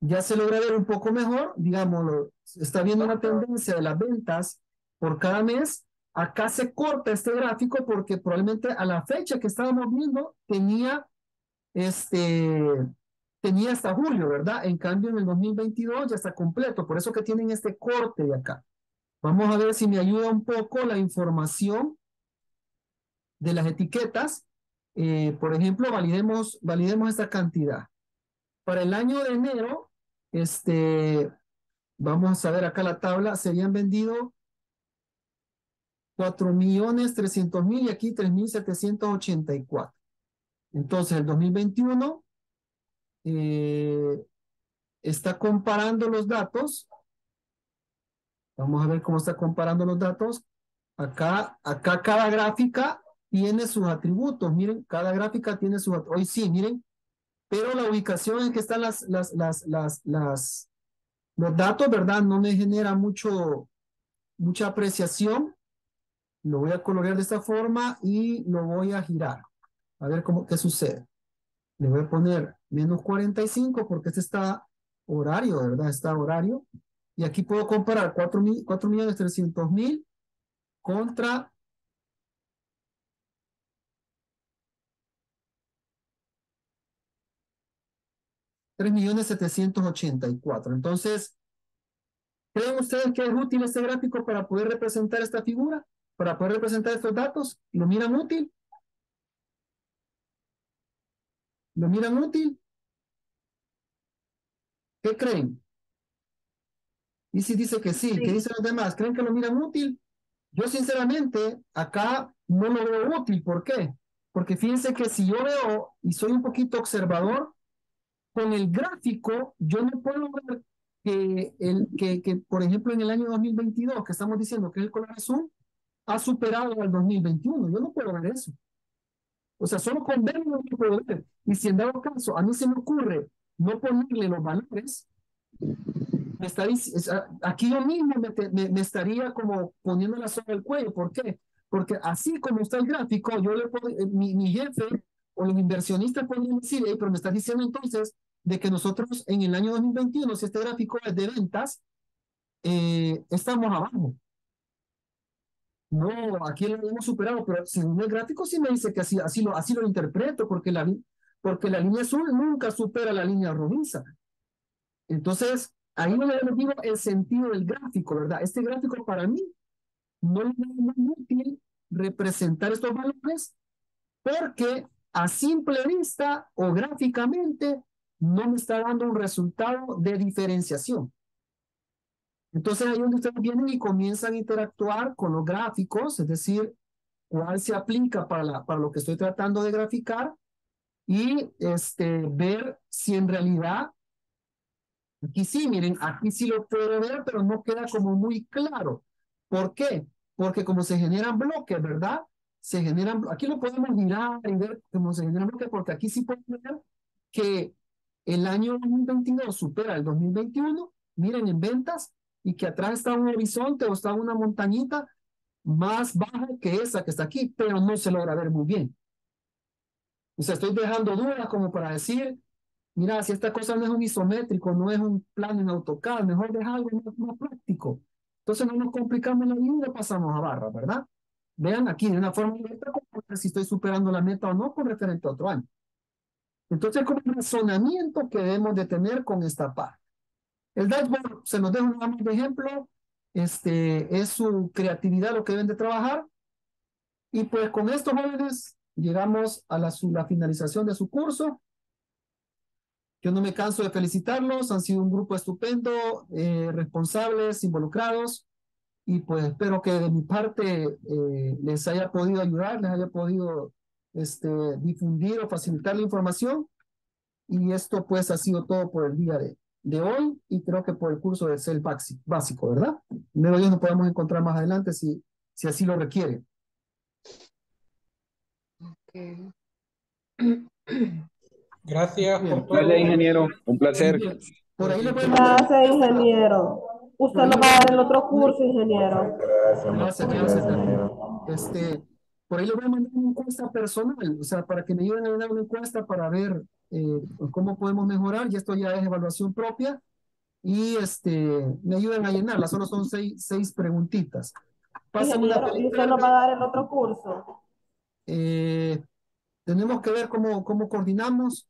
ya se logra ver un poco mejor, digamos, está viendo una tendencia de las ventas por cada mes. Acá se corta este gráfico porque probablemente a la fecha que estábamos viendo tenía este tenía hasta julio, ¿verdad? En cambio en el 2022 ya está completo, por eso que tienen este corte de acá. Vamos a ver si me ayuda un poco la información de las etiquetas. Eh, por ejemplo, validemos, validemos esta cantidad. Para el año de enero, este, vamos a ver acá la tabla, se habían vendido 4 millones 300 mil y aquí 3.784. Entonces, el 2021 eh, está comparando los datos Vamos a ver cómo está comparando los datos. Acá, acá cada gráfica tiene sus atributos. Miren, cada gráfica tiene sus atributos. Hoy sí, miren. Pero la ubicación en que están las, las, las, las, las, los datos, ¿verdad? No me genera mucho, mucha apreciación. Lo voy a colorear de esta forma y lo voy a girar. A ver cómo, qué sucede. Le voy a poner menos 45 porque este está horario, ¿verdad? Está horario. Y aquí puedo comparar 4, mil, 4 millones 300 mil contra tres millones setecientos ochenta y cuatro. Entonces, ¿creen ustedes que es útil este gráfico para poder representar esta figura? Para poder representar estos datos? ¿Lo miran útil? ¿Lo miran útil? ¿Qué creen? Y si dice que sí, ¿qué dicen los demás? ¿Creen que lo miran útil? Yo sinceramente acá no lo veo útil. ¿Por qué? Porque fíjense que si yo veo y soy un poquito observador, con el gráfico yo no puedo ver que, el, que, que por ejemplo, en el año 2022, que estamos diciendo que es el color azul, ha superado al 2021. Yo no puedo ver eso. O sea, solo con verlo no puedo ver. Y si en dado caso a mí se me ocurre no ponerle los valores, me está, aquí yo mismo me, me, me, estaría como poniendo la soga al cuello. ¿Por qué? Porque así como está el gráfico, yo le puedo, eh, mi, mi jefe o los inversionistas podrían decir, pero me estás diciendo entonces de que nosotros en el año 2021, si este gráfico es de ventas, eh, estamos abajo. No, aquí lo hemos superado, pero según el gráfico sí me dice que así, así, lo, así lo interpreto, porque la, porque la línea azul nunca supera la línea rojiza. Entonces, ahí no le digo el sentido del gráfico, ¿verdad? Este gráfico para mí no es muy útil representar estos valores porque a simple vista o gráficamente no me está dando un resultado de diferenciación. Entonces ahí donde ustedes vienen y comienzan a interactuar con los gráficos, es decir, cuál se aplica para, para lo que estoy tratando de graficar y este, ver si en realidad, aquí sí, miren, aquí sí lo puedo ver, pero no queda como muy claro. ¿Por qué? Porque como se generan bloques, ¿verdad? Se generan, aquí lo podemos mirar y ver cómo se generan bloques, porque aquí sí podemos ver que el año 2022 supera el 2021, miren en ventas, y que atrás está un horizonte o está una montañita más baja que esa que está aquí, pero no se logra ver muy bien. O sea, estoy dejando dudas como para decir, mira, si esta cosa no es un isométrico, no es un plano en AutoCAD, mejor dejar algo más, práctico. Entonces no nos complicamos la vida pasamos a barra, ¿verdad? Vean aquí de una forma directa si estoy superando la meta o no con referente a otro año. Entonces, como un razonamiento que debemos de tener con esta parte. El dashboard se nos deja un ejemplo, este, es su creatividad lo que deben de trabajar. Y pues con estos jóvenes llegamos a la, la finalización de su curso. Yo no me canso de felicitarlos, han sido un grupo estupendo, eh, responsables, involucrados, y pues espero que de mi parte eh, les haya podido ayudar, les haya podido este, difundir o facilitar la información. Y esto pues ha sido todo por el día de, de hoy y creo que por el curso de CEL básico, ¿verdad? Luego ya nos podemos encontrar más adelante si, si así lo requiere. [clears throat] Gracias por todo. Gracias, ingeniero. Un placer. Por ahí le Gracias, ingeniero. Usted lo va a dar el otro curso, ingeniero. Gracias, gracias. Este, por ahí le voy a mandar una encuesta personal, o sea, para que me ayuden a dar una encuesta para ver eh, cómo podemos mejorar, y esto ya es evaluación propia, y este, me ayuden a llenarla, solo son seis, seis preguntitas. Pásame una ¿Y usted nos va a dar el otro curso? Eh, tenemos que ver cómo, cómo coordinamos.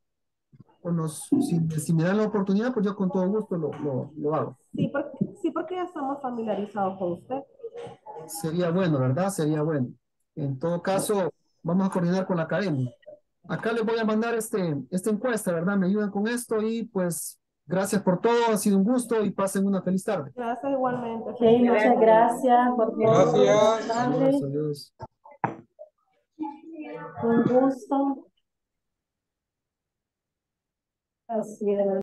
Con los, si, si, me dan la oportunidad, pues yo con todo gusto lo, lo, lo hago. Sí porque, sí, porque ya estamos familiarizados con usted. Sería bueno, ¿verdad? Sería bueno. En todo caso, vamos a coordinar con la academia. Acá les voy a mandar este, esta encuesta, ¿verdad? Me ayudan con esto y pues gracias por todo, ha sido un gusto y pasen una feliz tarde. Gracias igualmente. Sí, muchas gracias por todo. Gracias. Adiós, adiós. Un gusto. Así es.